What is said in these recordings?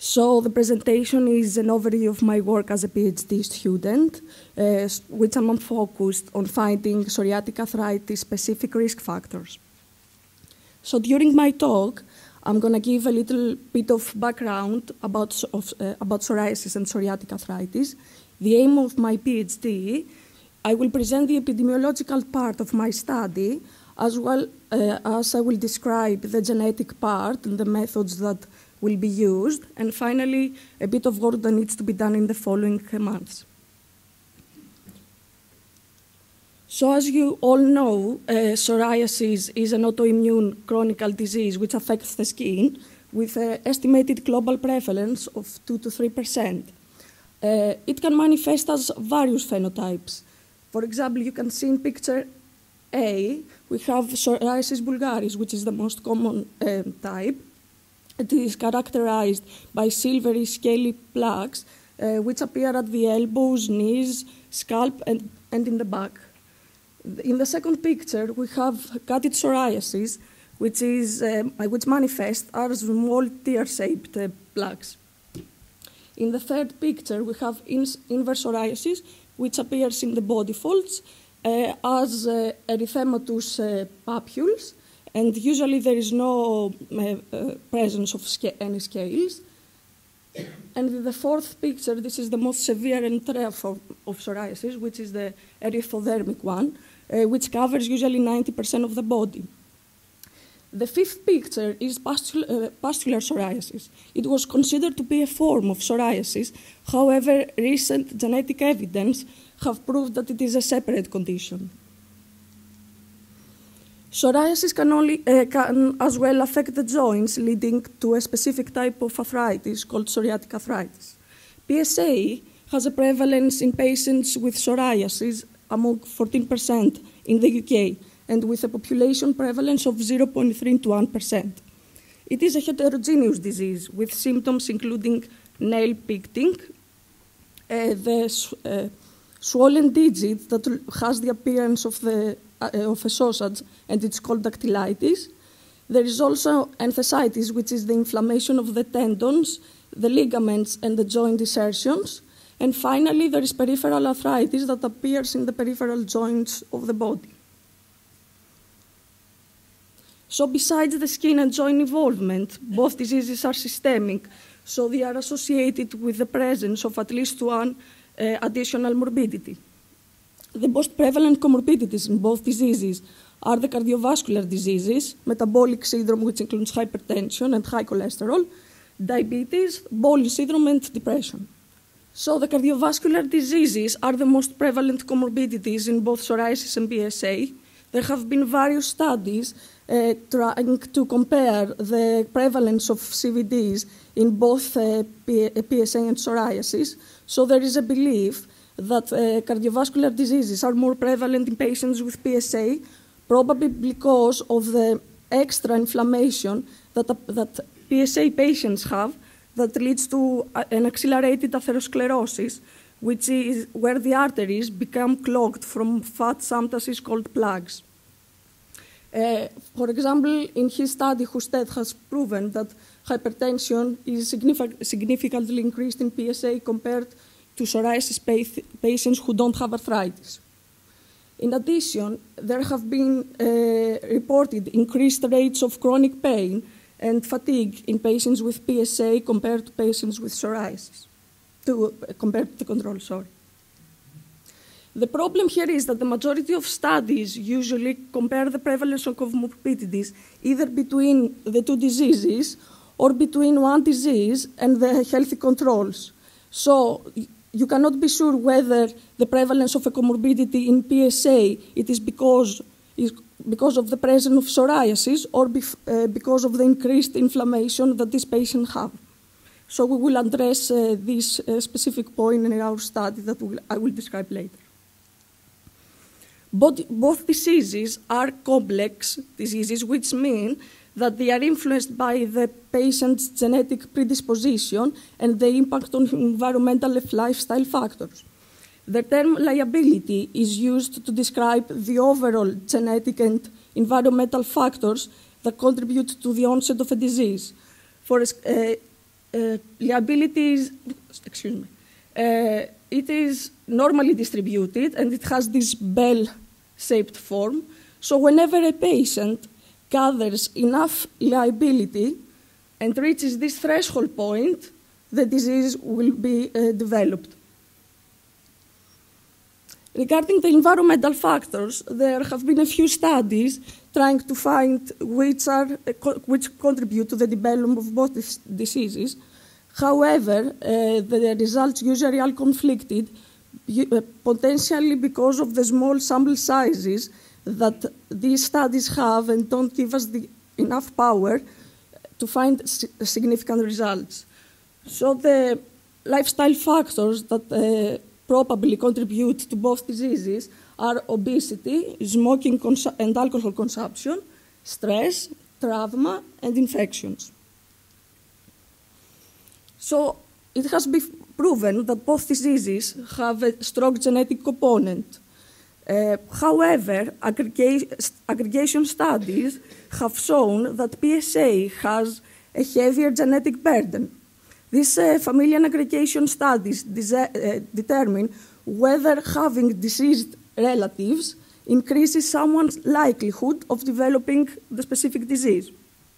So the presentation is an overview of my work as a PhD student, uh, which I'm focused on finding psoriatic arthritis specific risk factors. So during my talk, I'm going to give a little bit of background about, of, uh, about psoriasis and psoriatic arthritis. The aim of my PhD, I will present the epidemiological part of my study, as well uh, as I will describe the genetic part and the methods that will be used, and finally, a bit of work that needs to be done in the following months. So, as you all know, uh, psoriasis is an autoimmune chronic disease which affects the skin with an estimated global prevalence of 2 to 3 percent. Uh, it can manifest as various phenotypes. For example, you can see in picture A, we have psoriasis vulgaris, which is the most common uh, type. It is characterized by silvery scaly plaques, uh, which appear at the elbows, knees, scalp, and, and in the back. In the second picture, we have guttate psoriasis, which, is, um, which manifests as small tear-shaped uh, plaques. In the third picture, we have inverse psoriasis, which appears in the body folds uh, as uh, erythematous uh, papules, and usually there is no uh, presence of sca any scales. And the fourth picture, this is the most severe and rare of psoriasis, which is the erythrodermic one, uh, which covers usually 90% of the body. The fifth picture is pustular, uh, pustular psoriasis. It was considered to be a form of psoriasis. However, recent genetic evidence have proved that it is a separate condition. Psoriasis can, only, uh, can as well affect the joints, leading to a specific type of arthritis called psoriatic arthritis. PSA has a prevalence in patients with psoriasis among 14% in the UK and with a population prevalence of 0.3 to 1%. It is a heterogeneous disease with symptoms including nail pitting, uh, the uh, swollen digit that has the appearance of, the, of a sausage and it's called dactylitis. There is also enthesitis, which is the inflammation of the tendons, the ligaments, and the joint insertions. And finally, there is peripheral arthritis that appears in the peripheral joints of the body. So, besides the skin and joint involvement, both diseases are systemic, so they are associated with the presence of at least one uh, additional morbidity. The most prevalent comorbidities in both diseases are the cardiovascular diseases, metabolic syndrome, which includes hypertension and high cholesterol, diabetes, bowel syndrome, and depression. So, the cardiovascular diseases are the most prevalent comorbidities in both psoriasis and PSA. There have been various studies uh, trying to compare the prevalence of CVDs in both uh, PSA and psoriasis. So there is a belief that uh, cardiovascular diseases are more prevalent in patients with PSA, probably because of the extra inflammation that, that PSA patients have that leads to an accelerated atherosclerosis, which is where the arteries become clogged from fat symptoms called plaques. Uh, for example, in his study, Husted has proven that hypertension is significantly increased in PSA compared to psoriasis patients who don't have arthritis. In addition, there have been uh, reported increased rates of chronic pain and fatigue in patients with PSA compared to patients with psoriasis, to, uh, compared to control, sorry. The problem here is that the majority of studies usually compare the prevalence of comorbidities either between the two diseases or between one disease and the healthy controls. So you cannot be sure whether the prevalence of a comorbidity in PSA it is because is because of the presence of psoriasis or bef- uh, because of the increased inflammation that this patient have. So we will address uh, this uh, specific point in our study that we'll, I will describe later. Both, diseases are complex diseases, which mean that they are influenced by the patient's genetic predisposition and the impact on environmental lifestyle factors. The term liability is used to describe the overall genetic and environmental factors that contribute to the onset of a disease. For, uh, uh, liability is, excuse me, uh, it is normally distributed and it has this bell-shaped form. So whenever a patient gathers enough liability and reaches this threshold point, the disease will be uh, developed. Regarding the environmental factors, there have been a few studies trying to find which, are, which contribute to the development of both diseases. However, uh, the results usually are conflicted, uh, potentially because of the small sample sizes that these studies have and don't give us the, enough power to find significant results. So the lifestyle factors that uh, probably contribute to both diseases are obesity, smoking and alcohol consumption, stress, trauma, and infections. So it has been proven that both diseases have a strong genetic component. Uh, however, aggregation studies have shown that PSA has a heavier genetic burden. These uh, familial aggregation studies uh, determine whether having diseased relatives increases someone's likelihood of developing the specific disease.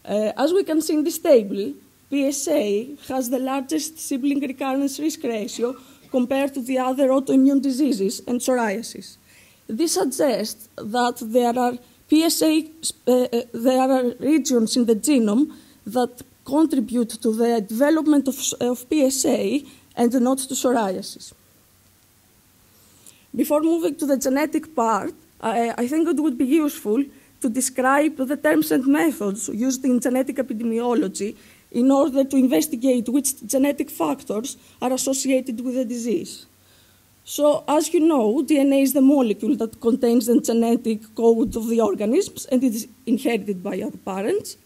Uh, as we can see in this table, PSA has the largest sibling recurrence risk ratio compared to the other autoimmune diseases and psoriasis. This suggests that there are PSA, uh, uh, there are regions in the genome that contribute to the development of, of PSA and not to psoriasis. Before moving to the genetic part, I, I think it would be useful to describe the terms and methods used in genetic epidemiology in order to investigate which genetic factors are associated with the disease. So, as you know, DNA is the molecule that contains the genetic code of the organisms and it is inherited by our parents.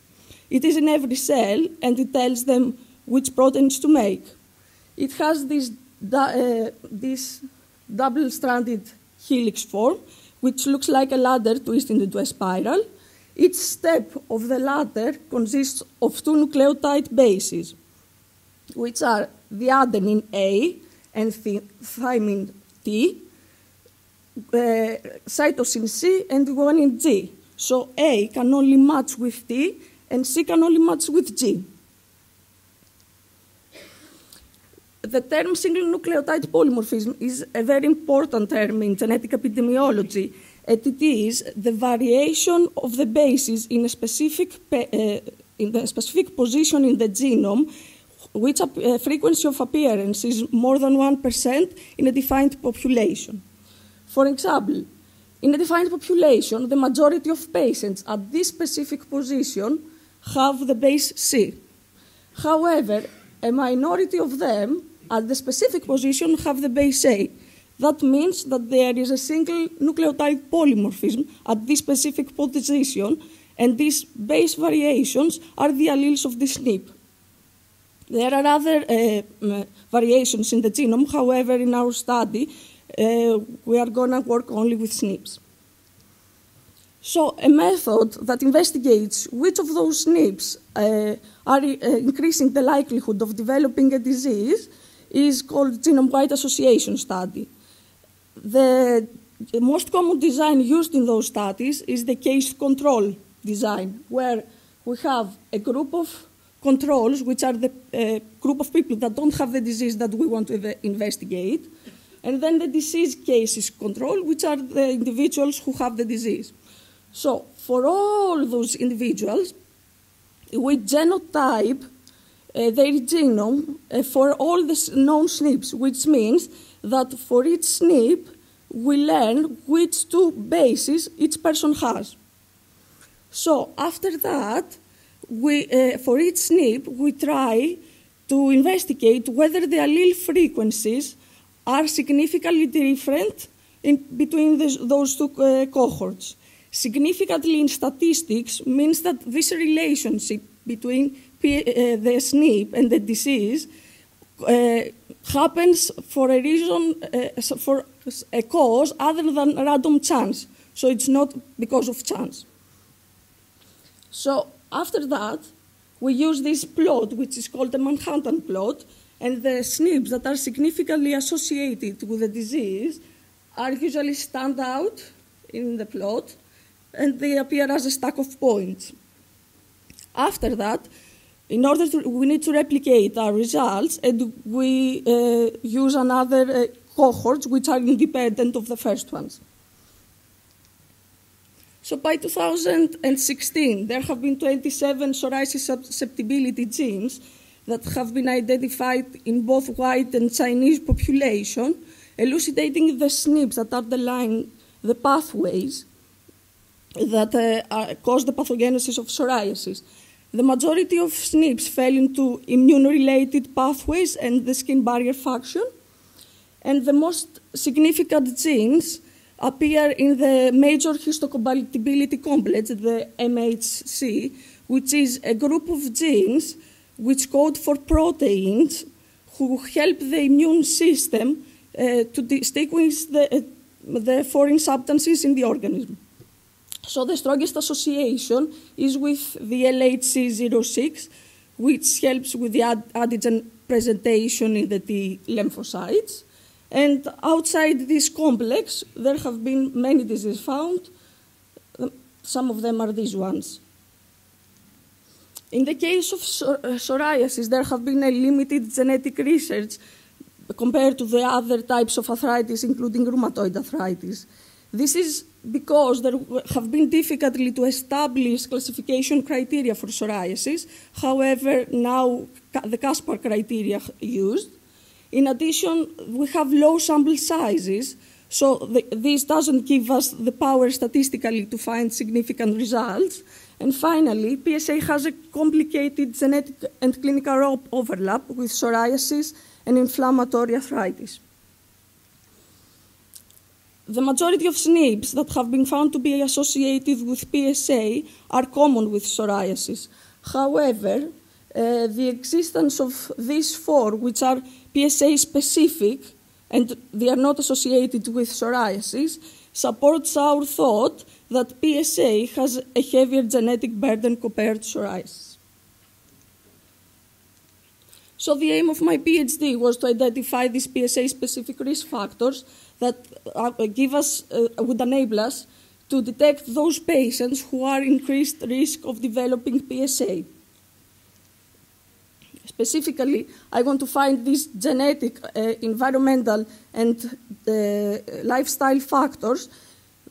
It is in every cell and it tells them which proteins to make. It has this, uh, this double stranded helix form, which looks like a ladder twisted into a spiral. Each step of the ladder consists of two nucleotide bases, which are the adenine A and the thymine T, uh, cytosine C, and guanine G. So A can only match with T, and C can only match with G. The term single nucleotide polymorphism is a very important term in genetic epidemiology and it is the variation of the bases in a specific, uh, in specific position in the genome, which uh, frequency of appearance is more than 1% in a defined population. For example, in a defined population, the majority of patients at this specific position have the base C. However, a minority of them at the specific position have the base A. That means that there is a single nucleotide polymorphism at this specific position, and these base variations are the alleles of the SNP. There are other uh, variations in the genome, however, in our study, uh, we are going to work only with SNPs. So, a method that investigates which of those SNPs uh, are uh, increasing the likelihood of developing a disease is called genome-wide association study. The most common design used in those studies is the case control design, where we have a group of controls, which are the uh, group of people that don't have the disease that we want to investigate, and then the disease cases control, which are the individuals who have the disease. So, for all those individuals, we genotype uh, their genome uh, for all the known SNPs, which means that for each SNP, we learn which two bases each person has. So after that, we, uh, for each SNP, we try to investigate whether the allele frequencies are significantly different in between those two uh, cohorts. Significantly in statistics means that this relationship between P, uh, the SNP and the disease happens for a reason, uh, for a cause other than random chance. So it's not because of chance. So after that, we use this plot, which is called the Manhattan plot, and the SNPs that are significantly associated with the disease are usually stand out in the plot, and they appear as a stack of points. After that, in order to, we need to replicate our results, and we uh, use another uh, cohorts which are independent of the first ones. So by 2016, there have been 27 psoriasis susceptibility genes that have been identified in both white and Chinese population, elucidating the SNPs that underline the pathways that uh, cause the pathogenesis of psoriasis. The majority of SNPs fell into immune-related pathways and the skin barrier function, and the most significant genes appear in the major histocompatibility complex, the MHC, which is a group of genes which code for proteins who help the immune system uh, to distinguish the, uh, the foreign substances in the organism. So the strongest association is with the HLA-C06, which helps with the antigen presentation in the T lymphocytes. And outside this complex, there have been many diseases found. Some of them are these ones. In the case of uh, psoriasis, there have been a limited genetic research compared to the other types of arthritis, including rheumatoid arthritis. This is because there have been difficulty to establish classification criteria for psoriasis. However, now the CASPAR criteria used. In addition, we have low sample sizes, so the, this doesn't give us the power statistically to find significant results. And finally, PSA has a complicated genetic and clinical overlap with psoriasis and inflammatory arthritis. The majority of SNPs that have been found to be associated with PSA are common with psoriasis. However, uh, the existence of these four, which are PSA specific and they are not associated with psoriasis, supports our thought that PSA has a heavier genetic burden compared to psoriasis. So the aim of my PhD was to identify these PSA-specific risk factors that uh, give us, uh, would enable us to detect those patients who are increased risk of developing PSA. Specifically, I want to find these genetic, uh, environmental, and uh, lifestyle factors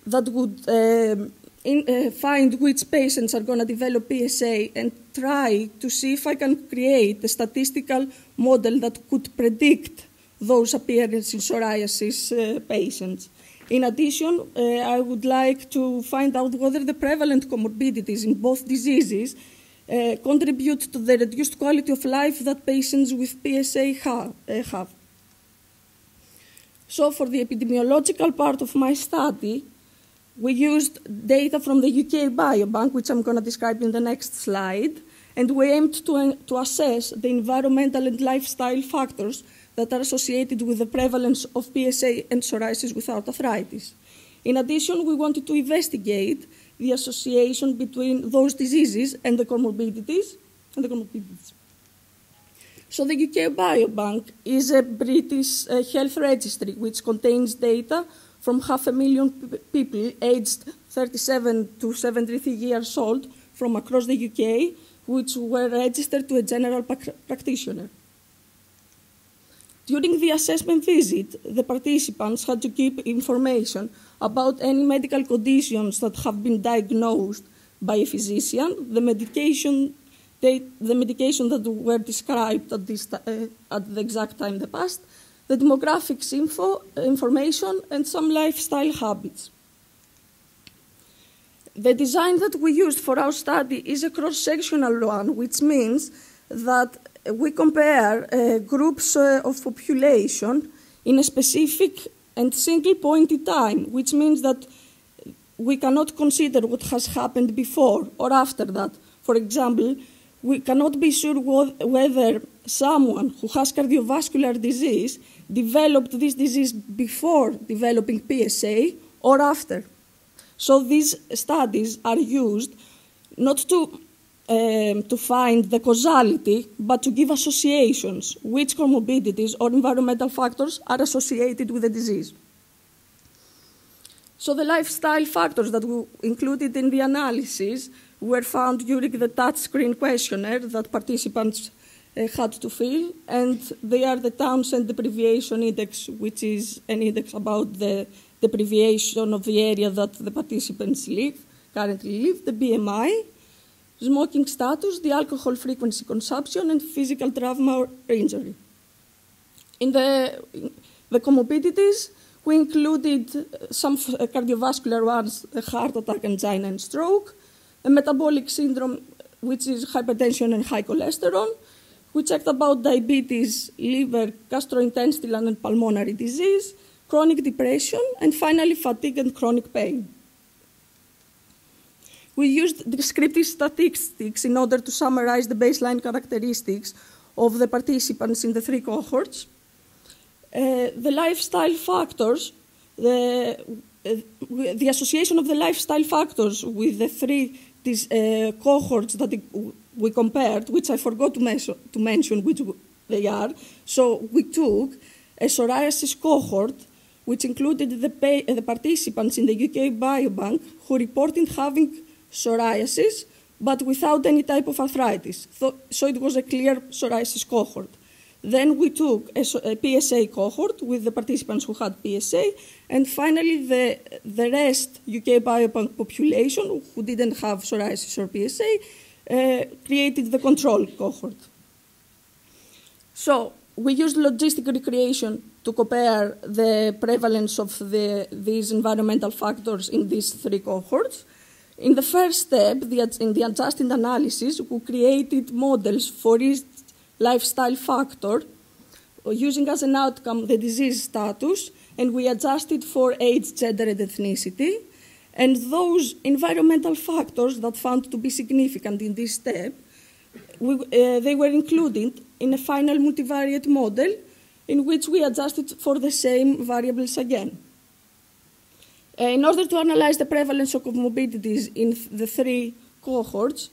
that would um, in, uh, find which patients are going to develop PSA and try to see if I can create a statistical model that could predict those appearances in psoriasis uh, patients. In addition, uh, I would like to find out whether the prevalent comorbidities in both diseases uh, contribute to the reduced quality of life that patients with PSA have, uh, have. So, for the epidemiological part of my study, we used data from the UK Biobank, which I'm going to describe in the next slide, and we aimed to, to assess the environmental and lifestyle factors that are associated with the prevalence of PSA and psoriasis without arthritis. In addition, we wanted to investigate the association between those diseases and the comorbidities. And the comorbidities. So the UK Biobank is a British uh, health registry which contains data from half a million people aged 37 to 73 years old from across the UK, which were registered to a general practitioner. During the assessment visit, the participants had to keep information about any medical conditions that have been diagnosed by a physician, the medication, they, the medication that were described at, this, uh, at the exact time they passed, the demographics info, information, and some lifestyle habits. The design that we used for our study is a cross-sectional one, which means that we compare uh, groups uh, of population in a specific and single point in time, which means that we cannot consider what has happened before or after that. For example, we cannot be sure whether someone who has cardiovascular disease developed this disease before developing PSA or after. So these studies are used not to um, to find the causality, but to give associations, which comorbidities or environmental factors are associated with the disease. So the lifestyle factors that were included in the analysis were found during the touchscreen questionnaire that participants Uh, had to fill, and they are the Townsend Deprivation Index, which is an index about the deprivation of the area that the participants live, currently live, the BMI, smoking status, the alcohol frequency consumption, and physical trauma or injury. In the, the comorbidities, we included uh, some uh, cardiovascular ones, heart attack, angina, and stroke, a metabolic syndrome, which is hypertension and high cholesterol. We checked about diabetes, liver, gastrointestinal, and pulmonary disease, chronic depression, and finally fatigue and chronic pain. We used descriptive statistics in order to summarize the baseline characteristics of the participants in the three cohorts. Uh, the lifestyle factors, the, uh, the association of the lifestyle factors with the three uh, cohorts that we compared, which I forgot to, mention, to mention which they are. So we took a psoriasis cohort, which included the, pay, the participants in the UK Biobank who reported having psoriasis, but without any type of arthritis. So it was a clear psoriasis cohort. Then we took a, a, PSA cohort with the participants who had PSA, and finally the, the rest UK biobank population who didn't have psoriasis or PSA Uh, created the control cohort. So we used logistic regression to compare the prevalence of the, these environmental factors in these three cohorts. In the first step, the, in the adjusted analysis, we created models for each lifestyle factor, uh, using as an outcome the disease status, and we adjusted for age, gender, and ethnicity. And those environmental factors that found to be significant in this step, we, uh, they were included in a final multivariate model in which we adjusted for the same variables again. Uh, in order to analyze the prevalence of comorbidities in the three cohorts,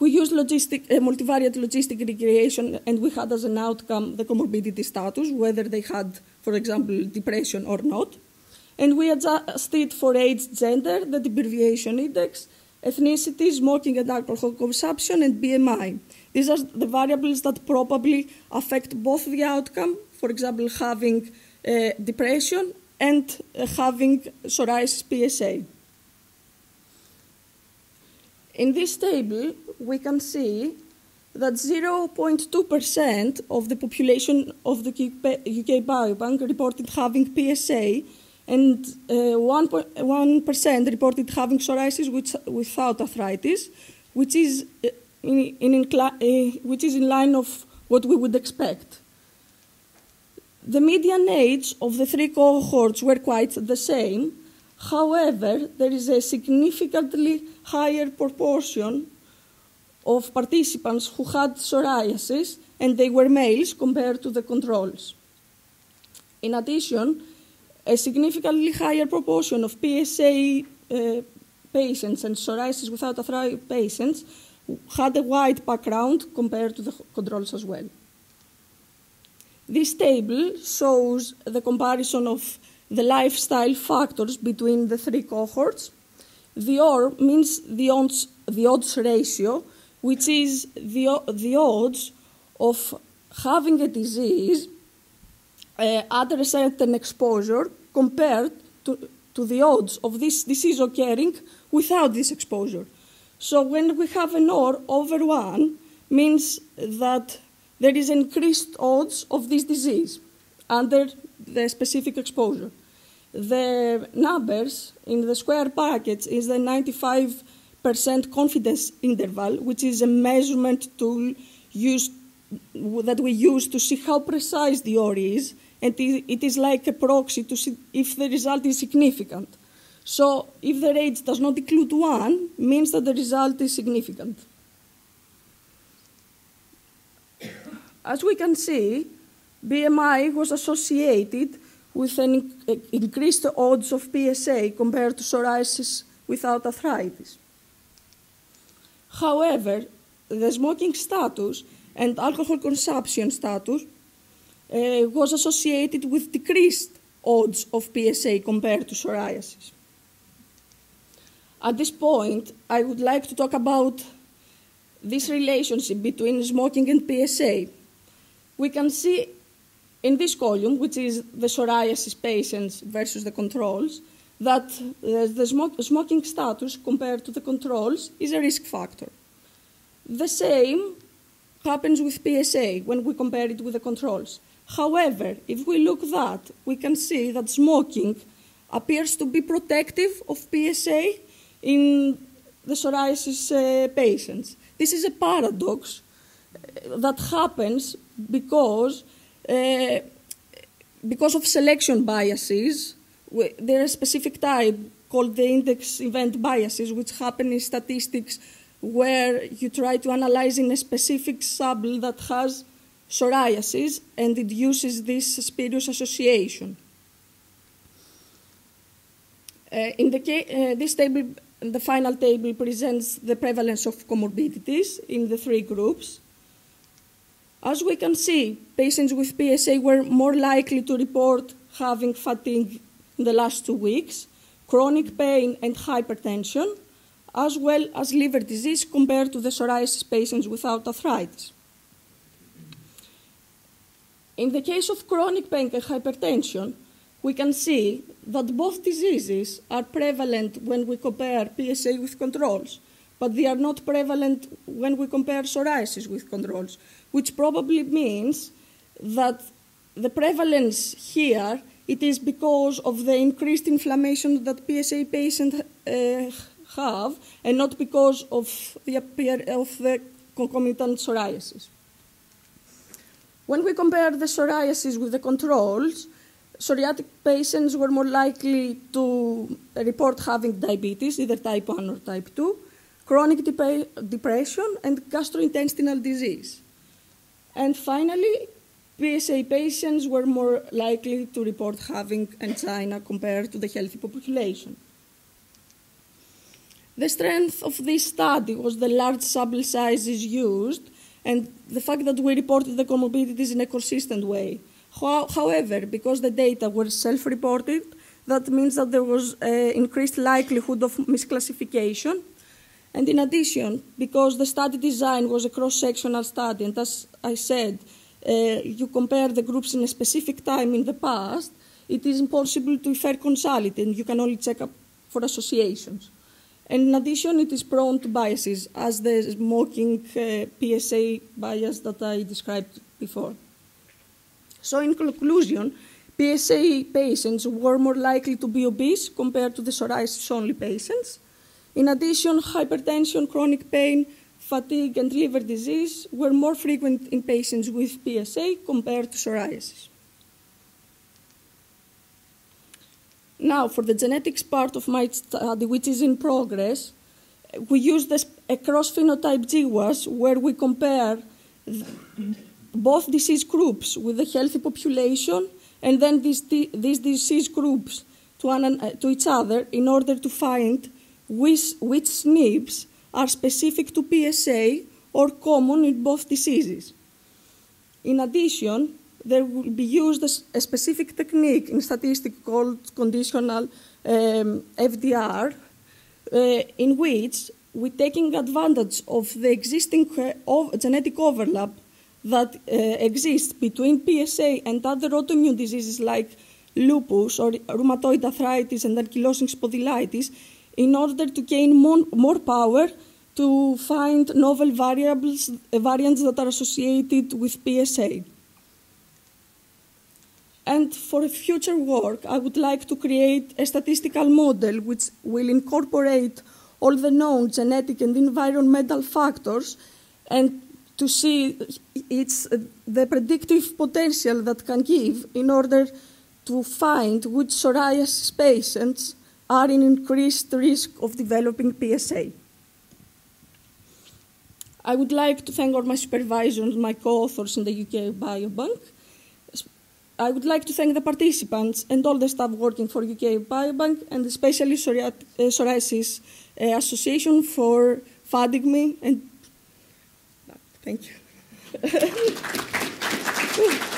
we used logistic, uh, multivariate logistic regression, and we had as an outcome the comorbidity status, whether they had, for example, depression or not. And we adjusted for age, gender, the deprivation index, ethnicity, smoking and alcohol consumption, and BMI. These are the variables that probably affect both the outcome, for example, having uh, depression and uh, having psoriasis PSA. In this table, we can see that 0.2% of the population of the UK Biobank reported having PSA, and uh, 1% reported having psoriasis with, without arthritis, which is uh, in, in, uh, which is in line of what we would expect. The median age of the three cohorts were quite the same. However, there is a significantly higher proportion of participants who had psoriasis and they were males compared to the controls. In addition, a significantly higher proportion of PSA uh, patients and psoriasis without arthritis patients had a white background compared to the controls as well. This table shows the comparison of the lifestyle factors between the three cohorts. The OR means the odds, the odds ratio, which is the, the odds of having a disease uh, at a certain exposure compared to, to the odds of this disease occurring without this exposure. So when we have an OR over 1, means that there is increased odds of this disease under the specific exposure. The numbers in the square brackets is the 95% confidence interval, which is a measurement tool used that we use to see how precise the OR is, and it is like a proxy to see if the result is significant. So if the range does not include one, means that the result is significant. As we can see, BMI was associated with an increased odds of PSA compared to psoriasis without arthritis. However, the smoking status and alcohol consumption status was associated with decreased odds of PSA compared to psoriasis. At this point, I would like to talk about this relationship between smoking and PSA. We can see in this column, which is the psoriasis patients versus the controls, that uh, the smoking status compared to the controls is a risk factor. The same happens with PSA when we compare it with the controls. However, if we look that, we can see that smoking appears to be protective of PSA in the psoriasis uh, patients. This is a paradox uh, that happens because, uh, because of selection biases. There are a specific type called the index event biases, which happen in statistics where you try to analyze in a specific sample that has psoriasis and it uses this spurious association. Uh, in the uh, this table, the final table presents the prevalence of comorbidities in the three groups. As we can see, patients with PSA were more likely to report having fatigue in the last two weeks, chronic pain and hypertension, as well as liver disease compared to the psoriasis patients without arthritis. In the case of chronic pain and hypertension, we can see that both diseases are prevalent when we compare PSA with controls, but they are not prevalent when we compare psoriasis with controls, which probably means that the prevalence here it is because of the increased inflammation that PSA patients uh, have, and not because of the, of the concomitant psoriasis. When we compare the psoriasis with the controls, psoriatic patients were more likely to report having diabetes, either type 1 or type 2, chronic depression, and gastrointestinal disease. And finally, PSA patients were more likely to report having angina compared to the healthy population. The strength of this study was the large sample sizes used and the fact that we reported the comorbidities in a consistent way. However, because the data were self-reported, that means that there was an increased likelihood of misclassification. And in addition, because the study design was a cross-sectional study, and as I said, uh, you compare the groups in a specific time in the past, it is impossible to infer causality, and you can only check up for associations. And in addition, it is prone to biases, as the smoking uh, PSA bias that I described before. So, in conclusion, PSA patients were more likely to be obese compared to the psoriasis only patients. In addition, hypertension, chronic pain, fatigue, and liver disease were more frequent in patients with PSA compared to psoriasis. Now, for the genetics part of my study, which is in progress, we used a cross phenotype GWAS where we compare both disease groups with the healthy population and then these, these disease groups to, an, to, each other in order to find which, which SNPs are specific to PSA or common in both diseases. In addition, there will be used a, specific technique in statistics called conditional um, FDR, uh, in which we're taking advantage of the existing genetic overlap that uh, exists between PSA and other autoimmune diseases like lupus or rheumatoid arthritis and ankylosing spondylitis in order to gain more, more power to find novel variables, uh, variants that are associated with PSA. And for future work, I would like to create a statistical model which will incorporate all the known genetic and environmental factors and to see its, the predictive potential that can give in order to find which psoriasis patients are in increased risk of developing PSA. I would like to thank all my supervisors, my co-authors in the UK Biobank, I would like to thank the participants and all the staff working for UK Biobank and especially eh, Psoriasis eh, Association for funding me. And thank you.